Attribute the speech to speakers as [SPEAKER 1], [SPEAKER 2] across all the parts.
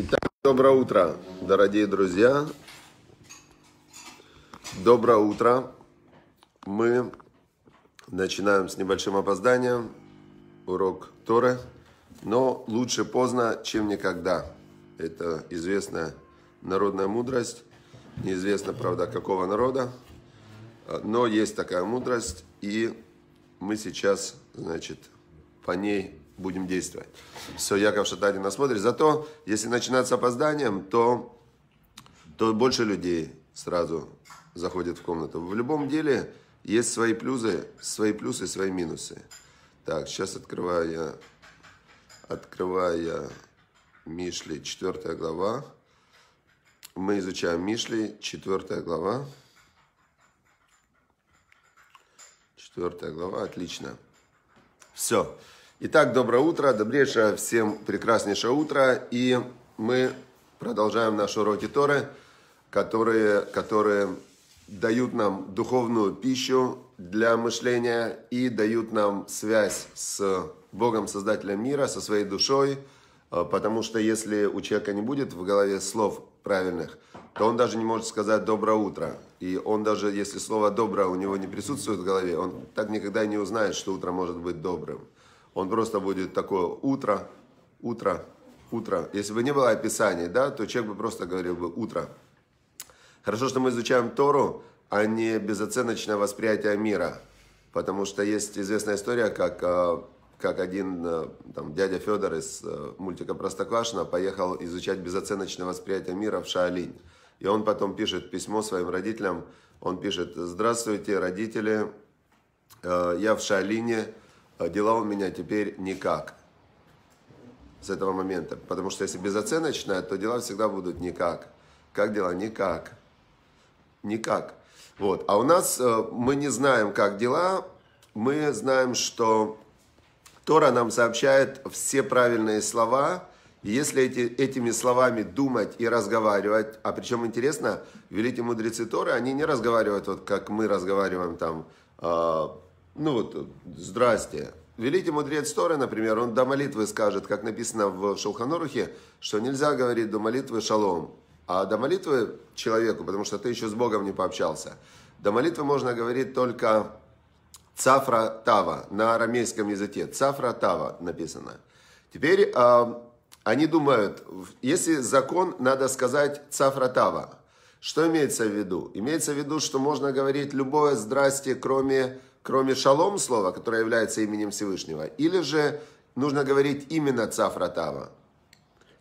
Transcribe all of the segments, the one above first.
[SPEAKER 1] Итак, доброе утро, дорогие друзья. Доброе утро. Мы начинаем с небольшим опозданием урок Торы, но лучше поздно, чем никогда. Это известная народная мудрость. Неизвестно, правда, какого народа, но есть такая мудрость, и мы сейчас, значит, по ней будем действовать. Все, Яков Шатарин нас. Зато, если начинать с опозданием, то, то больше людей сразу заходит в комнату. В любом деле есть свои плюсы, свои плюсы, свои минусы. Так, сейчас открываю я, открываю я Мишли, 4 глава. Мы изучаем Мишли, 4 глава. 4 глава, отлично. Все. Итак, доброе утро, добрейшее всем прекраснейшее утро. И мы продолжаем наши уроки Торы, которые, которые дают нам духовную пищу для мышления и дают нам связь с Богом, Создателем мира, со своей душой. Потому что если у человека не будет в голове слов правильных, то он даже не может сказать «доброе утро». И он даже, если слово «доброе» у него не присутствует в голове, он так никогда и не узнает, что утро может быть добрым он просто будет такое утро, утро, утро. Если бы не было описания, да, то человек бы просто говорил бы утро. Хорошо, что мы изучаем Тору, а не безоценочное восприятие мира. Потому что есть известная история, как, э, как один э, там, дядя Федор из э, мультика «Простоквашино» поехал изучать безоценочное восприятие мира в Шаолинь. И он потом пишет письмо своим родителям. Он пишет «Здравствуйте, родители, я в Шаолине, дела у меня теперь никак с этого момента. Потому что если безоценочное, то дела всегда будут никак. Как дела? Никак. Никак. Вот. А у нас э, мы не знаем, как дела. Мы знаем, что Тора нам сообщает все правильные слова. И если эти, этими словами думать и разговаривать, а причем интересно, великие мудрецы Торы, они не разговаривают, вот как мы разговариваем там, э, ну вот, здрасте. Великий мудрец Торы, например, он до молитвы скажет, как написано в Шулханорухе, что нельзя говорить до молитвы шалом. А до молитвы человеку, потому что ты еще с Богом не пообщался, до молитвы можно говорить только цафра тава на арамейском языке. Цафра тава написано. Теперь э, они думают, если закон, надо сказать צפרא טבא. Что имеется в виду? Имеется в виду, что можно говорить любое здрасте, кроме кроме шалом слова, которое является именем Всевышнего, или же нужно говорить именно צפרא טבא.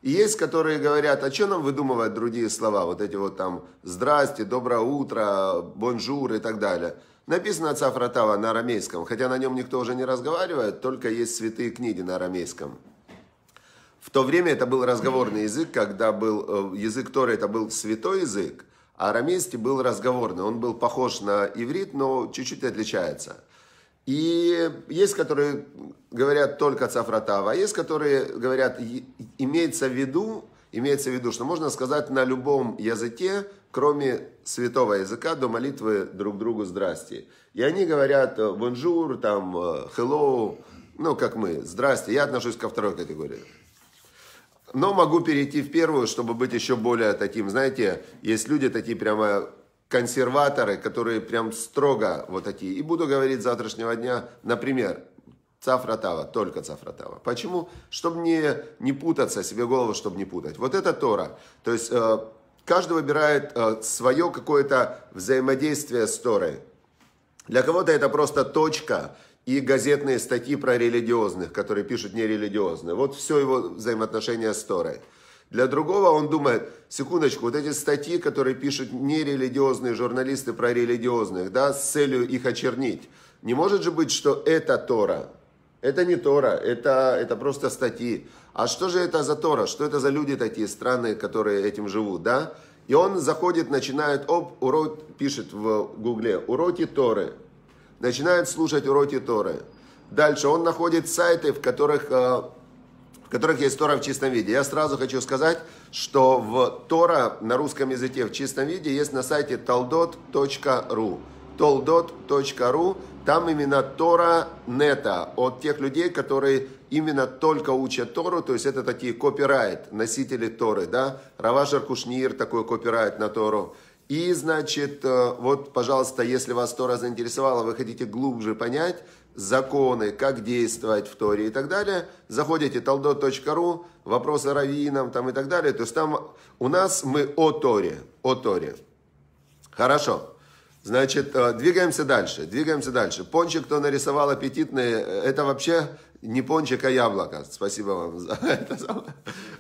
[SPEAKER 1] И есть, которые говорят, а что нам выдумывать другие слова, вот эти вот там «здрасте», «доброе утро», «bonjour» и так далее. Написано צפרא טבא на арамейском, хотя на нем никто уже не разговаривает, только есть святые книги на арамейском. В то время это был разговорный язык, когда был э, язык Торы, это был святой язык, а арамейский был разговорный. Он был похож на иврит, но чуть-чуть отличается. И есть, которые говорят только צפרא טבא, а есть, которые говорят, имеется в виду, имеется в виду, что можно сказать на любом языке, кроме святого языка, до молитвы друг другу «здрасте». И они говорят «bonjour», там «hello», ну, как мы, «здрасте». Я отношусь ко второй категории. Но могу перейти в первую, чтобы быть еще более таким, знаете, есть люди такие прямо консерваторы, которые прям строго вот такие. И буду говорить завтрашнего дня, например, Цафратава, только Цафратава. Почему? Чтобы не, не путаться, себе голову, чтобы не путать. Вот это Тора. То есть э, каждый выбирает э, свое какое-то взаимодействие с Торой. Для кого-то это просто точка, и газетные статьи про религиозных, которые пишут нерелигиозные. Вот все его взаимоотношения с Торой. Для другого он думает, секундочку, вот эти статьи, которые пишут нерелигиозные журналисты про религиозных, да, с целью их очернить. Не может же быть, что это Тора. Это не Тора, это, это просто статьи. А что же это за Тора? Что это за люди такие странные, которые этим живут, да? И он заходит, начинает, оп, урок, пишет в гугле, уроки Торы начинает слушать уроки Торы. Дальше он находит сайты, в которых, э, в которых есть Тора в чистом виде. Я сразу хочу сказать, что в Тора на русском языке в чистом виде есть на сайте toldot.ru. toldot.ru Там именно Тора Нета, от тех людей, которые именно только учат Тору, то есть это такие копирайт, носители Торы, да, Равашар Кушнир такой копирайт на Тору. И, значит, э, вот, пожалуйста, если вас Тора заинтересовала, вы хотите глубже понять законы, как действовать в Торе и так далее, заходите taldo.ru, вопросы раввинам там и так далее. То есть там у нас мы о Торе, о Торе. Хорошо. Значит, э, двигаемся дальше, двигаемся дальше. Пончик, кто нарисовал аппетитный, э, это вообще не пончик, а яблоко. Спасибо вам за это.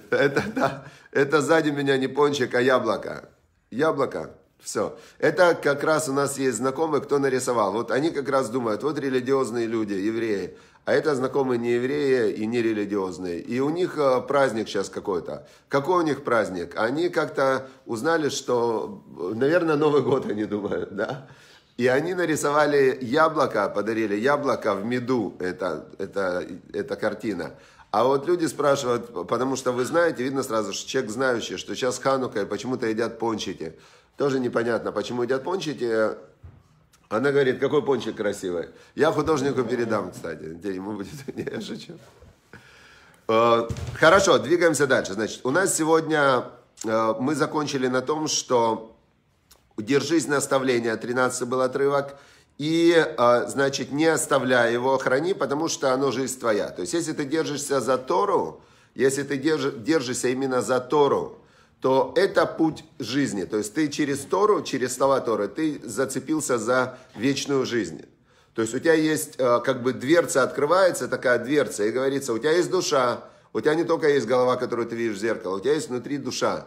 [SPEAKER 1] Это, да, это сзади меня не пончик, а яблоко. Яблоко. Все. Это как раз у нас есть знакомые, кто нарисовал. Вот они как раз думают, вот религиозные люди, евреи. А это знакомые не евреи и не религиозные. И у них э, праздник сейчас какой-то. Какой у них праздник? Они как-то узнали, что, наверное, Новый год они думают, да? И они нарисовали яблоко, подарили яблоко в меду, это, это, это картина. А вот люди спрашивают, потому что вы знаете, видно сразу, что человек знающий, что сейчас Ханука и почему-то едят пончики. Тоже непонятно, почему едят пончики. Она говорит, какой пончик красивый. Я художнику передам, кстати. Ему будет, не, я шучу. Э, хорошо, двигаемся дальше. Значит, у нас сегодня э, мы закончили на том, что держись наставления, 13 был отрывок, и, э, значит, не оставляй его, храни, потому что оно жизнь твоя. То есть, если ты держишься за Тору, если ты держишься именно за Тору, то это путь жизни. То есть ты через Тору, через слова Торы, ты зацепился за вечную жизнь. То есть у тебя есть, э, как бы дверца открывается, такая дверца, и говорится, у тебя есть душа, у тебя не только есть голова, которую ты видишь в зеркало, у тебя есть внутри душа.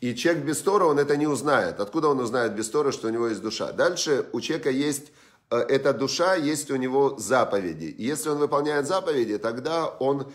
[SPEAKER 1] И человек без Тора, он это не узнает. Откуда он узнает без Тора, что у него есть душа? Дальше у человека есть эта душа, есть у него заповеди. Если он выполняет заповеди, тогда он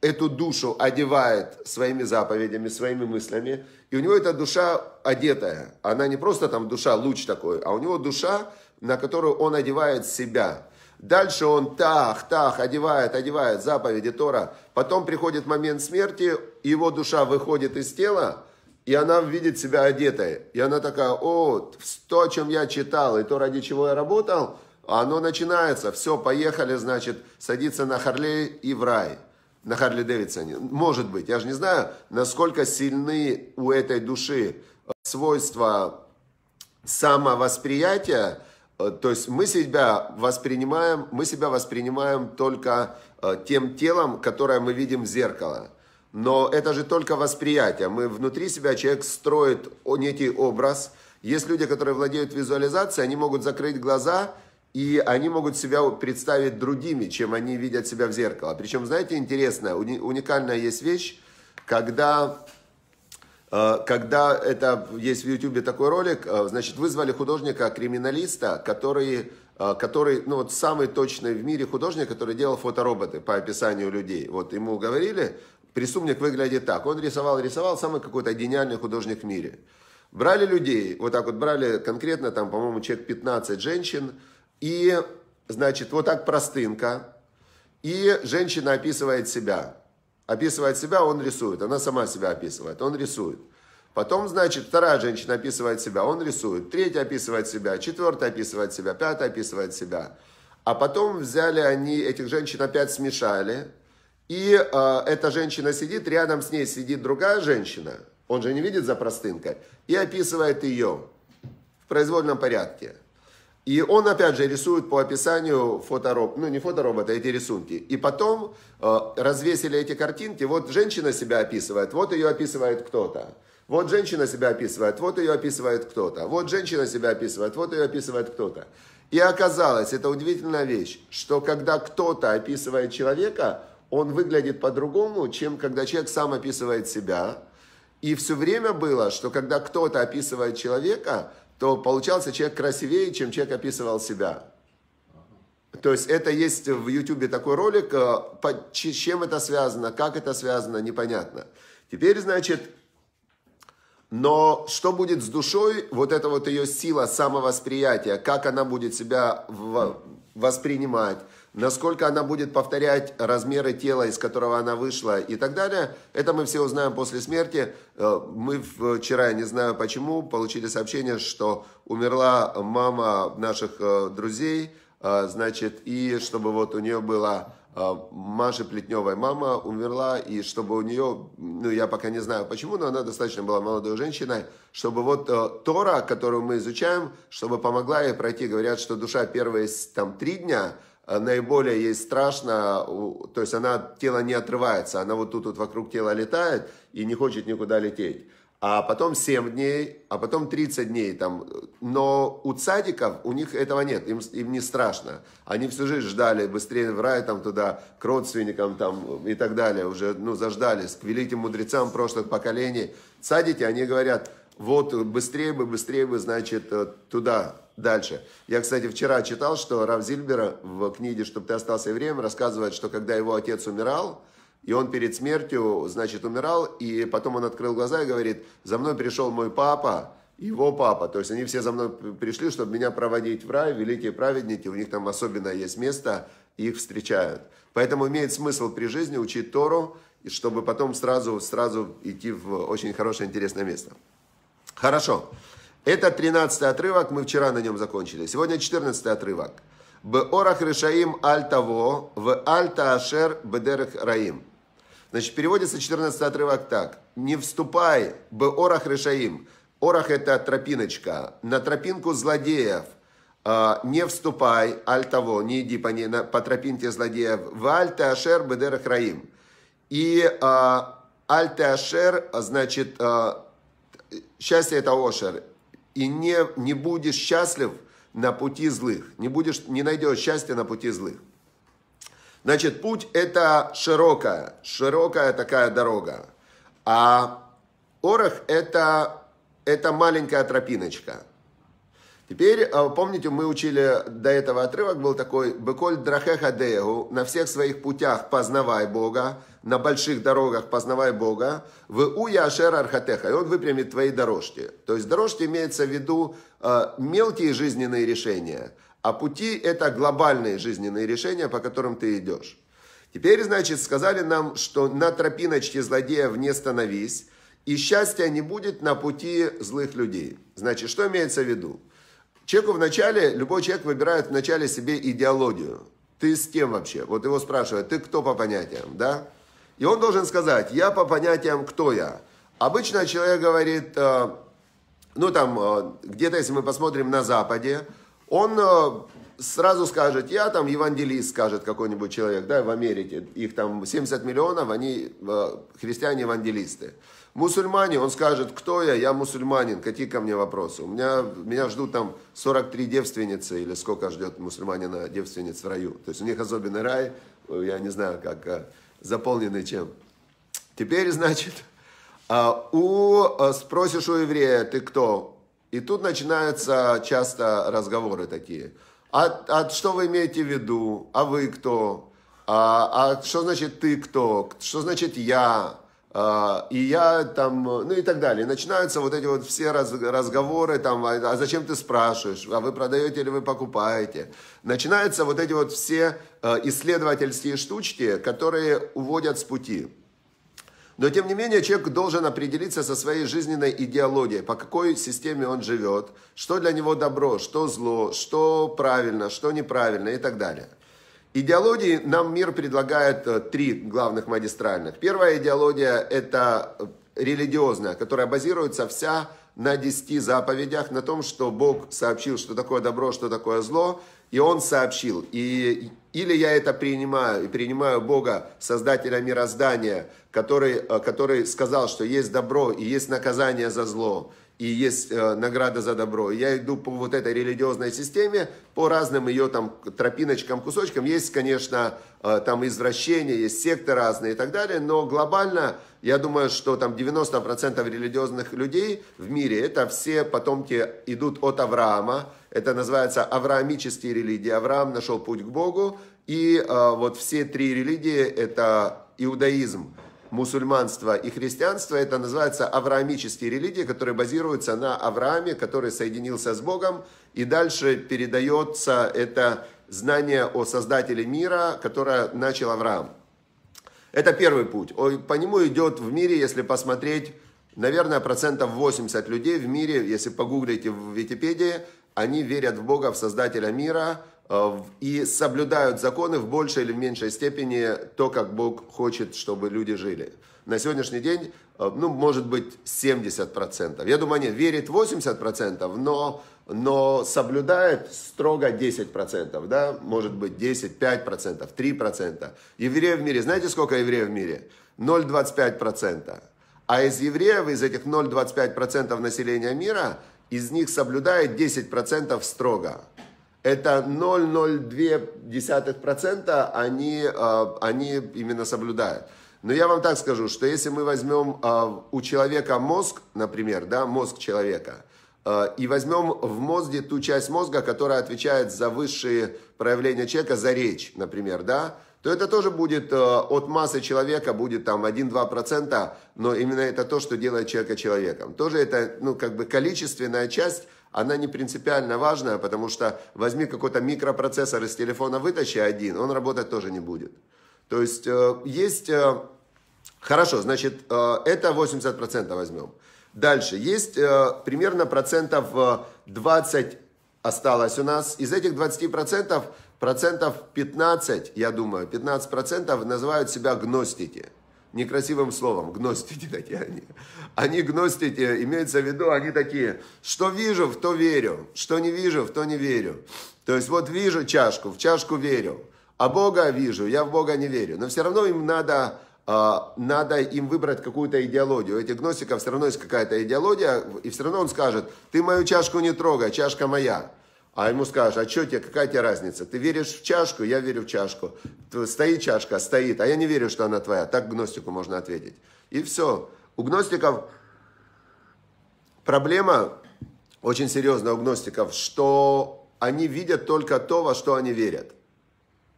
[SPEAKER 1] эту душу одевает своими заповедями, своими мыслями, и у него эта душа одетая. Она не просто там душа, луч такой, а у него душа, на которую он одевает себя. Дальше он тах, тах, одевает, одевает заповеди Тора. Потом приходит момент смерти, его душа выходит из тела, и она видит себя одетой. И она такая, о, то, о чем я читал, и то, ради чего я работал, оно начинается. Все, поехали, значит, садиться на Харлей и в рай на Харли Дэвидсоне. Может быть, я же не знаю, насколько сильны у этой души э, свойства самовосприятия, э, то есть мы себя воспринимаем, мы себя воспринимаем только э, тем телом, которое мы видим в зеркало. Но это же только восприятие. Мы внутри себя, человек строит некий образ. Есть люди, которые владеют визуализацией, они могут закрыть глаза и они могут себя представить другими, чем они видят себя в зеркало. Причем, знаете, интересная, уникальная есть вещь, когда, э, когда это есть в Ютубе такой ролик, э, значит, вызвали художника-криминалиста, который, э, который, ну вот самый точный в мире художник, который делал фотороботы по описанию людей. Вот ему говорили, преступник выглядит так. Он рисовал, рисовал, самый какой-то гениальный художник в мире. Брали людей, вот так вот брали конкретно, там, по-моему, человек 15 женщин, и, значит, вот так простынка. И женщина описывает себя. Описывает себя, он рисует. Она сама себя описывает, он рисует. Потом, значит, вторая женщина описывает себя, он рисует. Третья описывает себя, четвертая описывает себя, пятая описывает себя. А потом взяли они, этих женщин опять смешали. И э, эта женщина сидит, рядом с ней сидит другая женщина. Он же не видит за простынкой. И описывает ее в произвольном порядке. И он, опять же, рисует по описанию фоторобота, ну не фоторобота, эти рисунки. И потом э, развесили эти картинки. Вот женщина себя описывает, вот ее описывает кто-то. Вот женщина себя описывает, вот ее описывает кто-то. Вот женщина себя описывает, вот ее описывает кто-то. И оказалось, это удивительная вещь, что когда кто-то описывает человека, он выглядит по-другому, чем когда человек сам описывает себя. И все время было, что когда кто-то описывает человека, то получался человек красивее, чем человек описывал себя. То есть это есть в YouTube такой ролик, э, с чем это связано, как это связано, непонятно. Теперь, значит, но что будет с душой, вот эта вот ее сила самовосприятия, как она будет себя воспринимать, насколько она будет повторять размеры тела, из которого она вышла и так далее, это мы все узнаем после смерти. Э, мы вчера, не знаю почему, получили сообщение, что умерла мама наших э, друзей, значит, и чтобы вот у нее была Маши Плетневой мама умерла, и чтобы у нее, ну я пока не знаю почему, но она достаточно была молодой женщиной, чтобы вот Тора, которую мы изучаем, чтобы помогла ей пройти. Говорят, что душа первые там три дня, наиболее ей страшно, то есть она, тело не отрывается, она вот тут вот вокруг тела летает и не хочет никуда лететь а потом 7 дней, а потом 30 дней. Там. Но у цадиков, у них этого нет, им, им не страшно. Они всю жизнь ждали быстрее в рай, там, туда, к родственникам там, и так далее, уже ну, заждались, к великим мудрецам прошлых поколений. Цадики, они говорят, вот быстрее бы, быстрее бы, значит, э, туда, дальше. Я, кстати, вчера читал, что Рав Зильбера в книге «Чтобы ты остался евреем» рассказывает, что когда его отец умирал, и он перед смертью, значит, умирал, и потом он открыл глаза и говорит, за мной пришел мой папа, его папа. То есть они все за мной пришли, чтобы меня проводить в рай, великие праведники, у них там особенно есть место, их встречают. Поэтому имеет смысл при жизни учить Тору, чтобы потом сразу, сразу идти в очень хорошее, интересное место. Хорошо. Это 13 отрывок, мы вчера на нем закончили. Сегодня 14 отрывок. Б-орах решаим аль того, в альта ашер бедерех раим. Значит, переводится 14 отрывок так. Не вступай, бы орах решаим. Орах это тропиночка. На тропинку злодеев. А, не вступай, аль того, не иди по, ней, по тропинке злодеев. В аль ашер бедерах раим. И а, аль ашер, значит, а, счастье это ошер. И не, не будешь счастлив на пути злых. Не, будешь, не найдешь счастья на пути злых. Значит, путь это широкая, широкая такая дорога. А Орах это, это маленькая тропиночка. Теперь, а, помните, мы учили до этого отрывок, был такой «Беколь драхеха деегу» «На всех своих путях познавай Бога», «На больших дорогах познавай Бога», «В уя ашер архатеха» и он выпрямит твои дорожки. То есть дорожки имеется в виду э, мелкие жизненные решения, а пути – это глобальные жизненные решения, по которым ты идешь. Теперь, значит, сказали нам, что на тропиночке злодеев не становись, и счастья не будет на пути злых людей. Значит, что имеется в виду? Человеку вначале, любой человек выбирает вначале себе идеологию. Ты с кем вообще? Вот его спрашивают, ты кто по понятиям, да? И он должен сказать, я по понятиям, кто я. Обычно человек говорит, э, ну там, э, где-то, если мы посмотрим на Западе, он э, сразу скажет, я там евангелист, скажет какой-нибудь человек, да, в Америке, их там 70 миллионов, они христиане-евангелисты. Мусульмане, он скажет, кто я, я мусульманин, какие ко мне вопросы. У меня, меня ждут там 43 девственницы, или сколько ждет мусульманина девственниц в раю. То есть у них особенный рай, я не знаю, как заполненный чем. Теперь, значит, у, спросишь у еврея, ты кто? И тут начинаются часто разговоры такие. А, а что вы имеете в виду? А вы кто? А, а что значит ты кто? Что значит я? А, и я там, ну и так далее. Начинаются вот эти вот все раз, разговоры, там, а, а зачем ты спрашиваешь, а вы продаете или вы покупаете. Начинаются вот эти вот все а, исследовательские штучки, которые уводят с пути. Но тем не менее человек должен определиться со своей жизненной идеологией, по какой системе он живет, что для него добро, что зло, что правильно, что неправильно и так далее. Идеологии нам мир предлагает э, три главных магистральных. Первая идеология – это религиозная, которая базируется вся на десяти заповедях, на том, что Бог сообщил, что такое добро, что такое зло, и Он сообщил. И или я это принимаю, и принимаю Бога, Создателя мироздания, который, э, который сказал, что есть добро и есть наказание за зло, и есть э, награда за добро. Я иду по вот этой религиозной системе, по разным ее там тропиночкам, кусочкам. Есть, конечно, э, там извращения, есть секты разные и так далее, но глобально я думаю, что там 90% религиозных людей в мире, это все потомки идут от Авраама, это называется авраамические религии. Авраам нашел путь к Богу. И э, вот все три религии, это иудаизм, мусульманство и христианство, это называется авраамические религии, которые базируются на Аврааме, который соединился с Богом. И дальше передается это знание о создателе мира, которое начал Авраам. Это первый путь. По нему идет в мире, если посмотреть, наверное, процентов 80 людей в мире, если погуглите в Википедии, они верят в Бога, в Создателя мира, и соблюдают законы в большей или меньшей степени то, как Бог хочет, чтобы люди жили. На сегодняшний день, э, ну, может быть, 70%. Я думаю, они верят 80%, но, но соблюдает строго 10%, да, может быть, 10, 5%, 3%. Евреев в мире, знаете, сколько евреев в мире? 0,25%. А из евреев, из этих 0,25% населения мира, из них соблюдает 10% строго. Это 0,02% они, э, они именно соблюдают. Но я вам так скажу, что если мы возьмем э, у человека мозг, например, да, мозг человека, и возьмем в мозге ту часть мозга, которая отвечает за высшие проявления человека, за речь, например, да, то это тоже будет э, от массы человека, будет там 1-2%, но именно это то, что делает человека человеком. Тоже это, ну, как бы количественная часть, она не принципиально важная, потому что возьми какой-то микропроцессор из телефона, вытащи один, он работать тоже не будет. То есть э, есть... Э, хорошо, значит, это 80% возьмем. Дальше, есть примерно процентов 20 осталось у нас. Из этих 20 процентов процентов 15, я думаю, 15 процентов называют себя гностики. Некрасивым словом, гностики такие они. Они гностики, имеется в виду, они такие, что вижу, в то верю, что не вижу, в то не верю. То есть вот вижу чашку, в чашку верю, а Бога вижу, я в Бога не верю. Но все равно им надо, э, надо им выбрать какую-то идеологию. У этих гностиков все равно есть какая-то идеология, и все равно он скажет, ты мою чашку не трогай, чашка моя. А ему скажешь, а что тебе, какая тебе разница? Ты веришь в чашку, я верю в чашку. Стоит чашка, стоит, а я не верю, что она твоя. Так гностику можно ответить. И все. У гностиков проблема очень серьезная у гностиков, что они видят только то, во что они верят.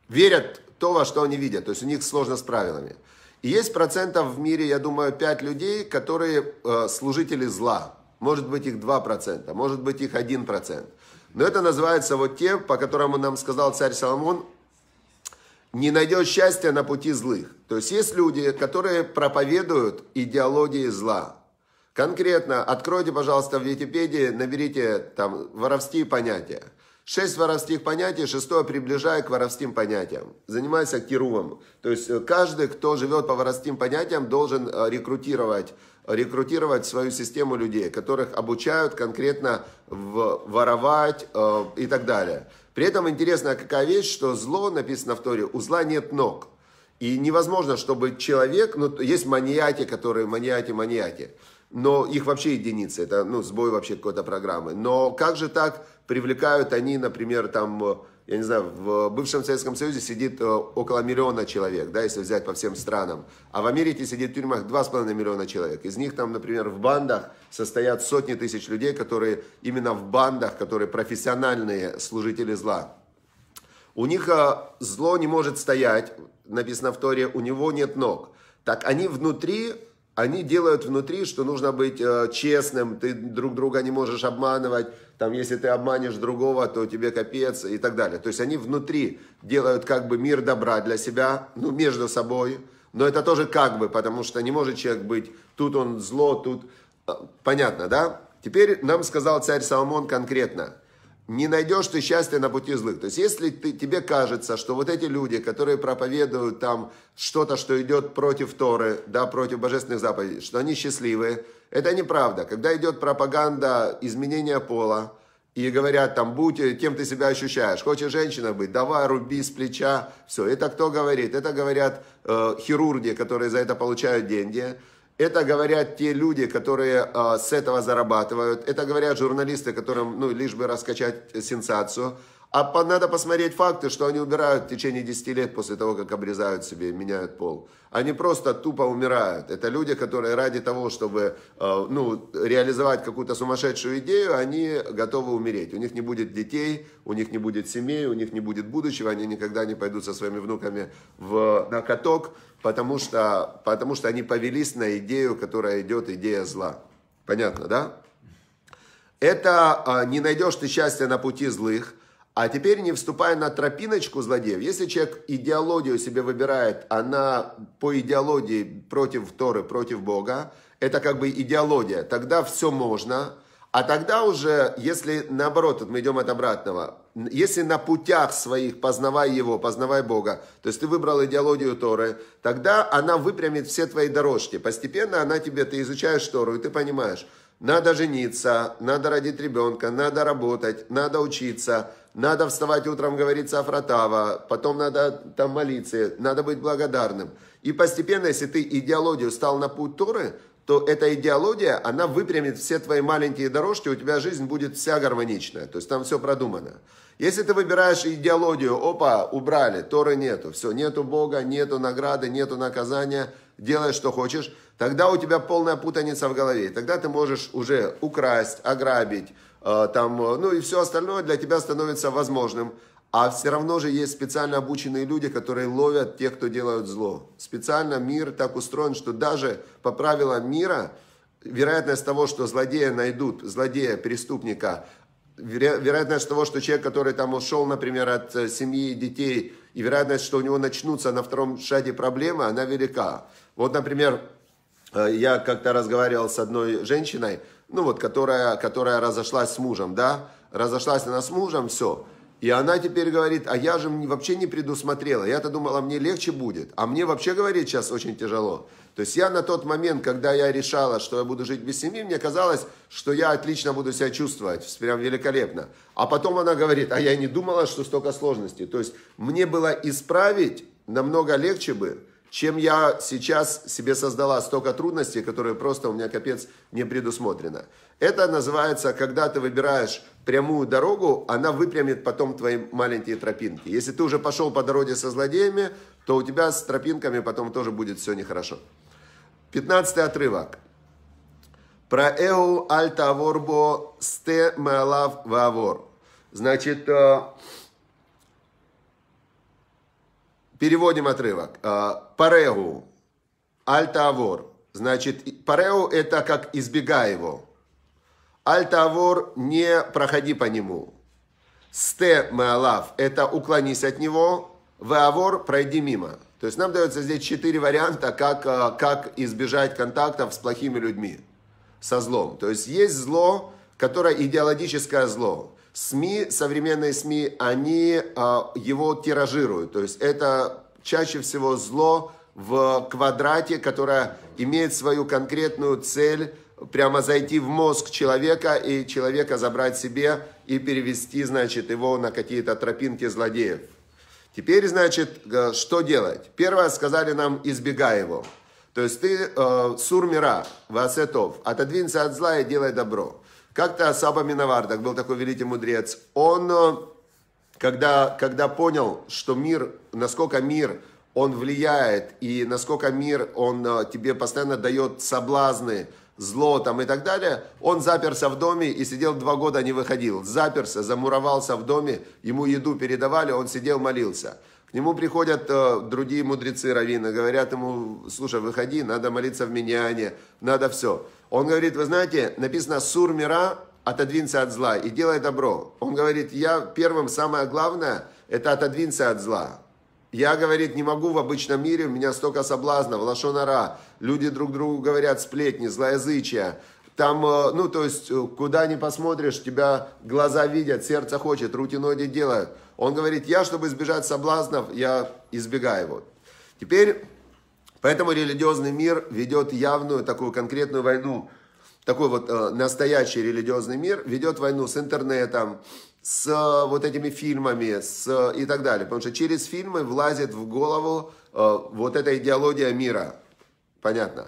[SPEAKER 1] Верят то, во что они видят. То есть у них сложно с правилами. И есть процентов в мире, я думаю, 5 людей, которые э, служители зла. Может быть их 2%, может быть их 1%. Но это называется вот те, по которому нам сказал царь Соломон, не найдет счастья на пути злых. То есть есть люди, которые проповедуют идеологии зла. Конкретно, откройте, пожалуйста, в Википедии, наберите там воровские понятия. Шесть воровских понятий, шестое приближая к воровским понятиям. Занимайся кирувом. То есть э, каждый, кто живет по воровским понятиям, должен э, рекрутировать рекрутировать свою систему людей, которых обучают конкретно воровать э, и так далее. При этом интересная какая вещь, что зло, написано в Торе, у зла нет ног. И невозможно, чтобы человек, ну, есть маньяки, которые маньяки, маньяки, но их вообще единицы, это, ну, сбой вообще какой-то программы. Но как же так привлекают они, например, там, я не знаю, в бывшем Советском Союзе сидит э, около миллиона человек, да, если взять по всем странам. А в Америке сидит в тюрьмах 2,5 миллиона человек. Из них там, например, в бандах состоят сотни тысяч людей, которые именно в бандах, которые профессиональные служители зла. У них э, зло не может стоять, написано в Торе, у него нет ног. Так они внутри они делают внутри, что нужно быть э, честным, ты друг друга не можешь обманывать, там, если ты обманешь другого, то тебе капец и так далее. То есть они внутри делают как бы мир добра для себя, ну, между собой, но это тоже как бы, потому что не может человек быть, тут он зло, тут... Э, понятно, да? Теперь нам сказал царь Соломон конкретно – не найдешь ты счастья на пути злых. То есть, если ты, тебе кажется, что вот эти люди, которые проповедуют там что-то, что идет против Торы, да, против божественных заповедей, что они счастливые, это неправда. Когда идет пропаганда изменения пола, и говорят там, будь кем ты себя ощущаешь, хочешь женщина быть, давай, руби с плеча, все. Это кто говорит? Это говорят э, хирурги, которые за это получают деньги. Это говорят те люди, которые э, с этого зарабатывают. Это говорят журналисты, которым ну, лишь бы раскачать сенсацию. А по, надо посмотреть факты, что они умирают в течение 10 лет после того, как обрезают себе, меняют пол. Они просто тупо умирают. Это люди, которые ради того, чтобы э, ну, реализовать какую-то сумасшедшую идею, они готовы умереть. У них не будет детей, у них не будет семей, у них не будет будущего, они никогда не пойдут со своими внуками в, на каток потому что, потому что они повелись на идею, которая идет, идея зла. Понятно, да? Это а, не найдешь ты счастья на пути злых, а теперь не вступая на тропиночку злодеев. Если человек идеологию себе выбирает, она по идеологии против Торы, против Бога, это как бы идеология, тогда все можно. А тогда уже, если наоборот, вот мы идем от обратного, если на путях своих познавай Его, познавай Бога, то есть ты выбрал идеологию Торы, тогда она выпрямит все твои дорожки. Постепенно она тебе, ты изучаешь Тору, и ты понимаешь, надо жениться, надо родить ребенка, надо работать, надо учиться, надо вставать утром, говорить Афратава, потом надо там молиться, надо быть благодарным. И постепенно, если ты идеологию стал на путь Торы, то эта идеология, она выпрямит все твои маленькие дорожки, у тебя жизнь будет вся гармоничная. То есть там все продумано. Если ты выбираешь идеологию, опа, убрали, Торы нету, все, нету Бога, нету награды, нету наказания, делай, что хочешь, тогда у тебя полная путаница в голове. Тогда ты можешь уже украсть, ограбить, э, там, э, ну и все остальное для тебя становится возможным. А все равно же есть специально обученные люди, которые ловят тех, кто делают зло. Специально мир так устроен, что даже по правилам мира вероятность того, что злодея найдут, злодея, преступника, вероятность того, что человек, который там ушел, например, от э, семьи и детей, и вероятность, что у него начнутся на втором шаге проблемы, она велика. Вот, например, э, я как-то разговаривал с одной женщиной, ну вот, которая, которая разошлась с мужем, да, разошлась она с мужем, все, и она теперь говорит, а я же вообще не предусмотрела. Я-то думала, мне легче будет. А мне вообще говорить сейчас очень тяжело. То есть я на тот момент, когда я решала, что я буду жить без семьи, мне казалось, что я отлично буду себя чувствовать, прям великолепно. А потом она говорит, а я не думала, что столько сложностей. То есть мне было исправить намного легче бы, чем я сейчас себе создала столько трудностей, которые просто у меня капец не предусмотрено. Это называется, когда ты выбираешь прямую дорогу, она выпрямит потом твои маленькие тропинки. Если ты уже пошел по дороге со злодеями, то у тебя с тропинками потом тоже будет все нехорошо. Пятнадцатый отрывок. Про эу альтаворбо сте малав вавор. Значит, э, переводим отрывок. Э, Парегу, альтавор. Значит, пареу это как избегай его. Аль-Тавор, не проходи по нему. Сте Меалав, это уклонись от него. Веавор, пройди мимо. То есть нам дается здесь четыре варианта, как, э, как избежать контактов с плохими людьми, со злом. То есть есть зло, которое идеологическое зло. СМИ, современные СМИ, они а, его тиражируют. То есть это чаще всего зло в квадрате, которое имеет свою конкретную цель прямо зайти в мозг человека и человека забрать себе и перевести, значит, его на какие-то тропинки злодеев. Теперь, значит, что делать? Первое, сказали нам, избегай его. То есть ты э, сурмира, васетов, отодвинься от зла и делай добро. Как-то Саба Миновардак, был такой великий мудрец, он, э, когда, когда понял, что мир, насколько мир, он влияет, и насколько мир, он э, тебе постоянно дает соблазны, зло там и так далее, он заперся в доме и сидел два года, не выходил. Заперся, замуровался в доме, ему еду передавали, он сидел, молился. К нему приходят э, другие мудрецы раввины, говорят ему, слушай, выходи, надо молиться в миньяне, надо все. Он говорит, вы знаете, написано «Сур мира, отодвинься от зла и делай добро». Он говорит, я первым, самое главное, это отодвинься от зла. Я, говорит, не могу в обычном мире, у меня столько соблазнов, лошонара, люди друг другу говорят сплетни, злоязычия. Там, э, ну, то есть, э, куда ни посмотришь, тебя глаза видят, сердце хочет, руки ноги делают. Он говорит, я, чтобы избежать соблазнов, я избегаю его. Теперь, поэтому религиозный мир ведет явную такую конкретную войну. Такой вот э, настоящий религиозный мир ведет войну с интернетом, с э, вот этими фильмами с, и так далее. Потому что через фильмы влазит в голову э, вот эта идеология мира. Понятно.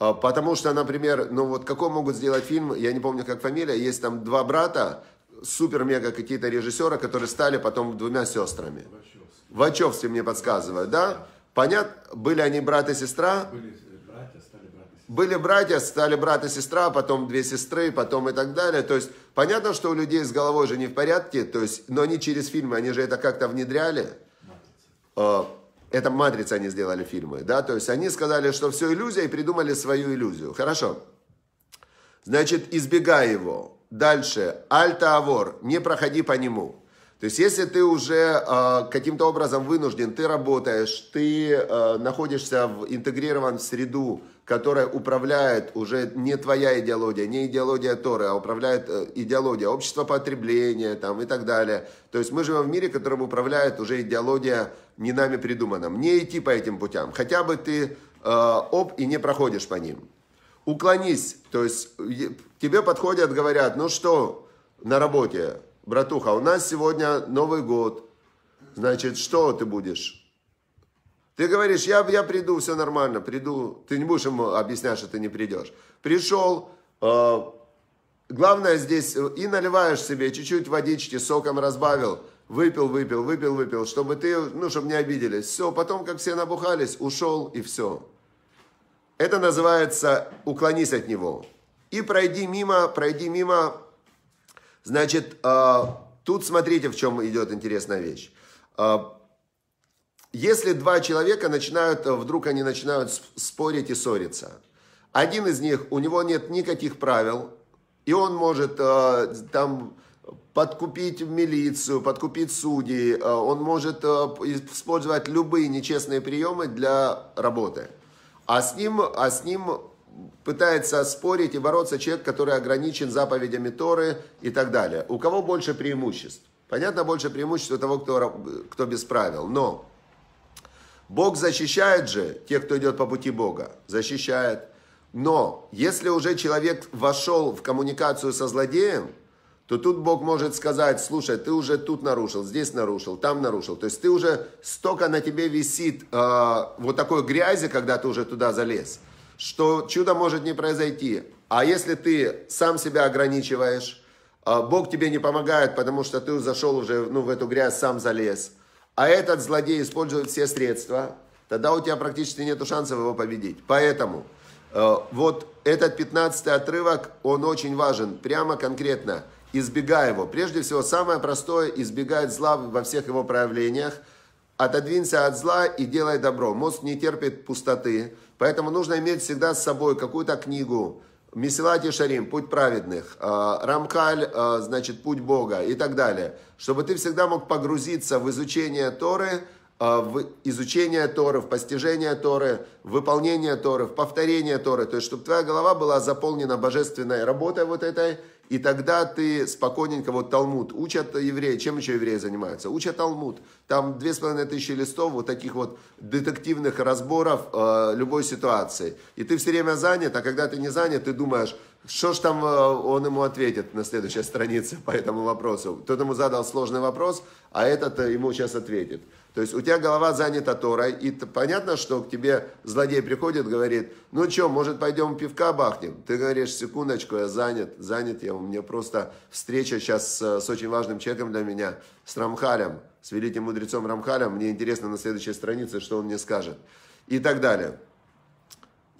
[SPEAKER 1] Э, потому что, например, ну вот какой могут сделать фильм, я не помню как фамилия, есть там два брата, супер-мега какие-то режиссеры, которые стали потом двумя сестрами. В Вачовстве мне подсказывают, да? Понятно? Были они брат и сестра? Были были братья, стали брат и сестра, потом две сестры, потом и так далее. То есть понятно, что у людей с головой же не в порядке, то есть, но они через фильмы, они же это как-то внедряли. Матрица. Это матрица они сделали фильмы, да, то есть они сказали, что все иллюзия и придумали свою иллюзию. Хорошо. Значит, избегай его. Дальше. Альта-авор. Не проходи по нему. То есть, если ты уже э, каким-то образом вынужден, ты работаешь, ты э, находишься в, интегрирован в среду, которая управляет уже не твоя идеология, не идеология Торы, а управляет э, идеология общества потребления там, и так далее. То есть мы живем в мире, которым управляет уже идеология не нами придумана. Не идти по этим путям. Хотя бы ты э, оп и не проходишь по ним. Уклонись. То есть тебе подходят, говорят, ну что на работе, братуха, у нас сегодня Новый год. Значит, что ты будешь? Ты говоришь, я, я приду, все нормально, приду. Ты не будешь ему объяснять, что ты не придешь. Пришел, э, главное здесь, и наливаешь себе чуть-чуть водички, соком разбавил, выпил, выпил, выпил, выпил, чтобы ты, ну, чтобы не обиделись. Все, потом, как все набухались, ушел и все. Это называется уклонись от него. И пройди мимо, пройди мимо. Значит, э, тут смотрите, в чем идет интересная вещь. Э, если два человека начинают, вдруг они начинают спорить и ссориться, один из них, у него нет никаких правил, и он может э, там подкупить милицию, подкупить судей, он может использовать любые нечестные приемы для работы. А с ним, а с ним пытается спорить и бороться человек, который ограничен заповедями Торы и так далее. У кого больше преимуществ? Понятно, больше преимуществ у того, кто, кто без правил. Но Бог защищает же тех, кто идет по пути Бога. Защищает. Но если уже человек вошел в коммуникацию со злодеем, то тут Бог может сказать, слушай, ты уже тут нарушил, здесь нарушил, там нарушил. То есть ты уже столько на тебе висит э, вот такой грязи, когда ты уже туда залез, что чудо может не произойти. А если ты сам себя ограничиваешь, э, Бог тебе не помогает, потому что ты зашел уже ну, в эту грязь, сам залез – а этот злодей использует все средства, тогда у тебя практически нет шансов его победить. Поэтому э, вот этот 15 отрывок, он очень важен, прямо конкретно. Избегай его. Прежде всего, самое простое, избегай зла во всех его проявлениях. Отодвинься от зла и делай добро. Мозг не терпит пустоты, поэтому нужно иметь всегда с собой какую-то книгу, Месилати Шарим, путь праведных, а, Рамхаль, а, значит, путь Бога и так далее. Чтобы ты всегда мог погрузиться в изучение Торы, а, в изучение Торы, в постижение Торы, в выполнение Торы, в повторение Торы. То есть, чтобы твоя голова была заполнена божественной работой вот этой, и тогда ты спокойненько, вот Талмуд, учат евреи, чем еще евреи занимаются? Учат Талмуд. Там две с половиной тысячи листов вот таких вот детективных разборов э, любой ситуации. И ты все время занят, а когда ты не занят, ты думаешь, что ж там э, он ему ответит на следующей странице по этому вопросу. Кто-то ему задал сложный вопрос, а этот э, ему сейчас ответит. То есть у тебя голова занята Торой, и понятно, что к тебе злодей приходит, говорит, ну что, может пойдем пивка бахнем? Ты говоришь, секундочку, я занят, занят я, у меня просто встреча сейчас с, с очень важным человеком для меня, с Рамхалем, с великим мудрецом Рамхалем, мне интересно на следующей странице, что он мне скажет. И так далее.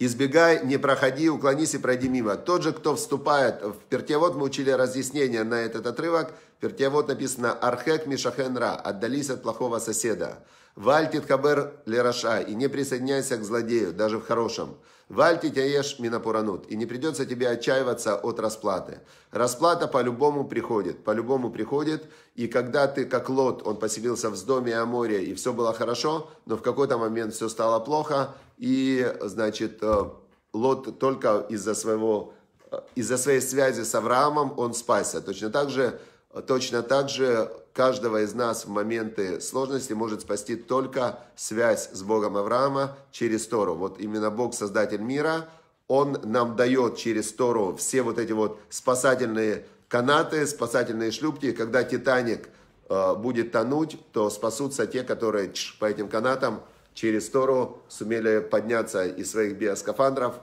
[SPEAKER 1] Избегай, не проходи, уклонись и пройди мимо. Тот же, кто вступает в Пертиавод, мы учили разъяснение на этот отрывок. В Пертиавод написано «Архек мишахенра» – «Отдались от плохого соседа». «Вальтит хабер лераша» – «И не присоединяйся к злодею, даже в хорошем». «Вальтит яеш минапуранут» – «И не придется тебе отчаиваться от расплаты». Расплата по-любому приходит, по-любому приходит. И когда ты, как Лот, он поселился в доме о море, и все было хорошо, но в какой-то момент все стало плохо – и, значит, э, Лот только из-за своего, э, из-за своей связи с Авраамом он спасся. Точно так же, точно так же каждого из нас в моменты сложности может спасти только связь с Богом Авраама через Тору. Вот именно Бог, Создатель мира, Он нам дает через Тору все вот эти вот спасательные канаты, спасательные шлюпки. Когда Титаник э, будет тонуть, то спасутся те, которые по этим канатам через Тору сумели подняться из своих биоскафандров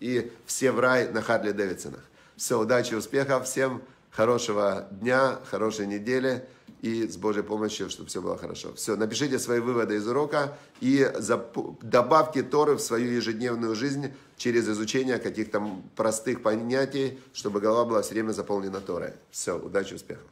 [SPEAKER 1] и все в рай на Харли Дэвидсонах. Все, удачи, успехов, всем хорошего дня, хорошей недели и с Божьей помощью, чтобы все было хорошо. Все, напишите свои выводы из урока и добавьте Торы в свою ежедневную жизнь через изучение каких-то простых понятий, чтобы голова была все время заполнена Торой. Все, удачи, успехов.